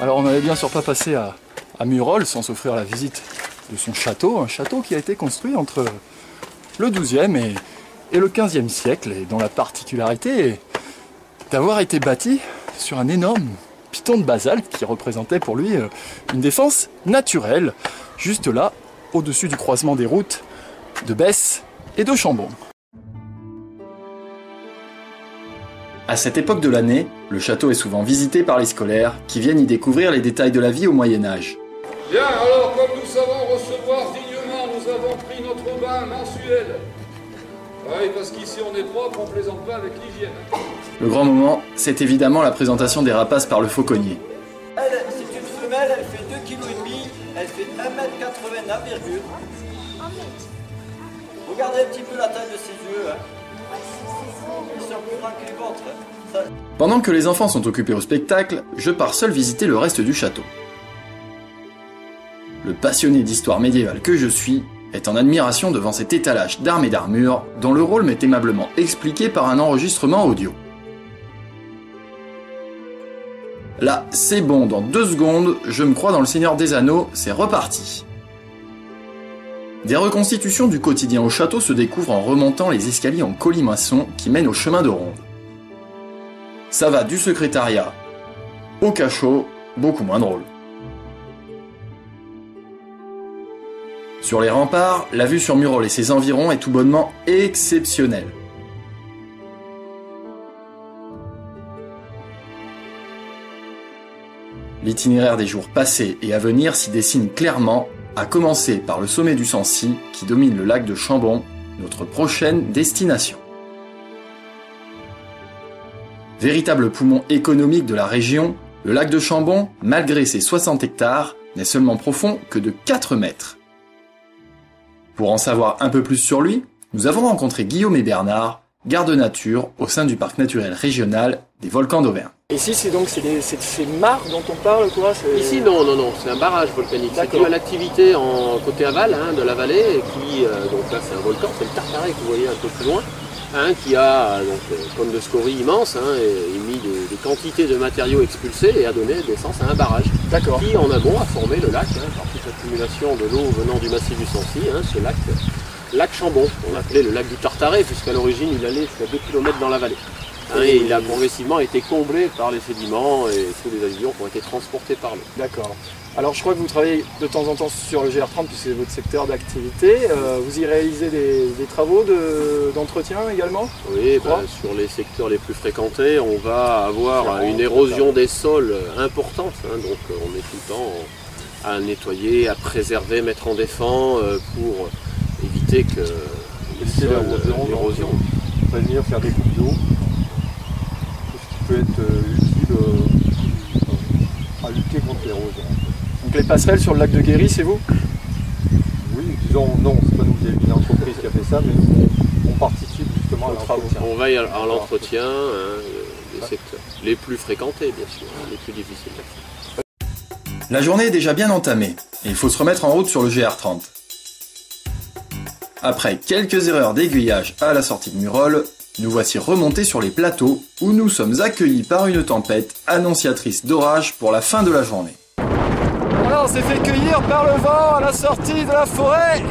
Alors on n'allait bien sûr pas passer à, à Murol sans s'offrir la visite de son château, un château qui a été construit entre le XIIe et, et le XVe siècle, et dont la particularité est d'avoir été bâti sur un énorme piton de basalte qui représentait pour lui euh, une défense naturelle, juste là, au-dessus du croisement des routes de Besse et de Chambon. À cette époque de l'année, le château est souvent visité par les scolaires qui viennent y découvrir les détails de la vie au Moyen Âge. Bien, alors comme nous savons recevoir dignement, nous avons pris notre bain mensuel. Oui, parce qu'ici on est propre, on plaisante pas avec l'hygiène. Le grand moment, c'est évidemment la présentation des rapaces par le fauconnier. Elle, c'est une femelle, elle fait 2,5 kg, elle fait 1m80 virgule. Regardez un petit peu la taille de ses yeux. Hein. Pendant que les enfants sont occupés au spectacle, je pars seul visiter le reste du château. Le passionné d'histoire médiévale que je suis est en admiration devant cet étalage d'armes et d'armures dont le rôle m'est aimablement expliqué par un enregistrement audio. Là, c'est bon, dans deux secondes, je me crois dans le Seigneur des Anneaux, c'est reparti. Des reconstitutions du quotidien au château se découvrent en remontant les escaliers en colimaçon qui mènent au chemin de ronde. Ça va du secrétariat au cachot, beaucoup moins drôle. Sur les remparts, la vue sur Murol et ses environs est tout bonnement exceptionnelle. L'itinéraire des jours passés et à venir s'y dessine clairement, à commencer par le sommet du Sancy qui domine le lac de Chambon, notre prochaine destination. Véritable poumon économique de la région, le lac de Chambon, malgré ses 60 hectares, n'est seulement profond que de 4 mètres. Pour en savoir un peu plus sur lui, nous avons rencontré Guillaume et Bernard, gardes nature au sein du parc naturel régional des volcans d'Auvergne. Ici, c'est donc ces mares dont on parle, quoi Ici, non, non, non, c'est un barrage volcanique. C'est dû à l'activité en côté aval hein, de la vallée, et qui, euh, donc là, c'est un volcan, c'est le Tartaret que vous voyez un peu plus loin, hein, qui a donc euh, comme de scories immense, hein, émis des, des quantités de matériaux expulsés et a donné naissance à un barrage, D'accord. qui en amont a formé le lac, hein, par toute l'accumulation de l'eau venant du massif du Sancy, hein, ce lac, euh, lac Chambon, on l'appelait le lac du Tartaret, puisqu'à l'origine, il allait jusqu'à 2 km dans la vallée. Hein, et il a progressivement été comblé par les sédiments et tous les alluvions qui ont été transportés par l'eau. D'accord. Alors, je crois que vous travaillez de temps en temps sur le GR30, puisque c'est votre secteur d'activité. Euh, vous y réalisez des, des travaux de- d'entretien également Oui, ben, sur les secteurs les plus fréquentés, on va avoir une érosion des sols importante. hein, donc euh, on est tout le temps à nettoyer, à préserver, mettre en défense euh, pour éviter que l'érosion, euh, prévenir, faire des coupes d'eau, peut être euh, utile euh, à lutter contre l'érosion. Donc, les passerelles sur le lac de Guéry, c'est vous? Oui, disons non, c'est pas nous, il y a une entreprise qui a fait ça, mais on, on participe justement à l'entretien. On veille à, à l'entretien hein, des secteurs les plus fréquentés, bien sûr, hein, les plus difficiles d'accès. La journée est déjà bien entamée et il faut se remettre en route sur le GR30. Après quelques erreurs d'aiguillage à la sortie de Murol, nous voici remontés sur les plateaux où nous sommes accueillis par une tempête annonciatrice d'orage pour la fin de la journée. Alors, on s'est fait cueillir par le vent à la sortie de la forêt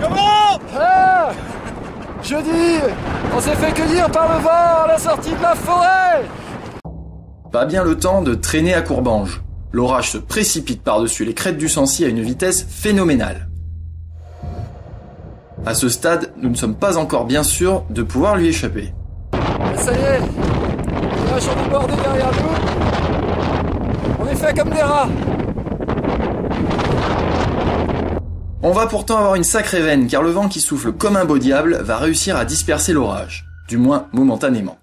Comment? Ah Je dis, on s'est fait cueillir par le vent à la sortie de la forêt Pas bien le temps de traîner à Courbange. L'orage se précipite par-dessus les crêtes du Sancy à une vitesse phénoménale. À ce stade, nous ne sommes pas encore bien sûrs de pouvoir lui échapper. Ça y est, les derrière nous. On est fait comme des rats. On va pourtant avoir une sacrée veine car le vent qui souffle comme un beau diable va réussir à disperser l'orage, du moins momentanément.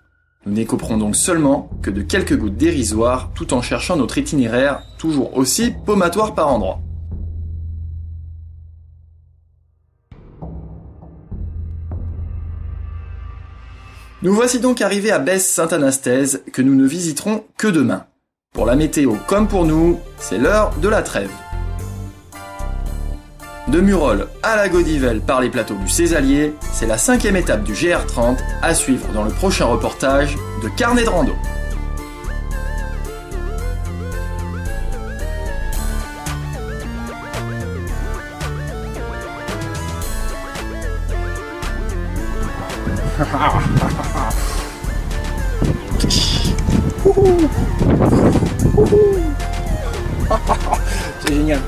Nous n'écoperons donc seulement que de quelques gouttes dérisoires tout en cherchant notre itinéraire toujours aussi paumatoire par endroits. Nous voici donc arrivés à Besse-Saint-Anastèse que nous ne visiterons que demain. Pour la météo comme pour nous, c'est l'heure de la trêve. De Murol à la Godivelle par les plateaux du Césalier, c'est la cinquième étape du GR30 à suivre dans le prochain reportage de Carnet de Rando. 哈哈哈哈哈呼呼呼呼哈哈哈继续念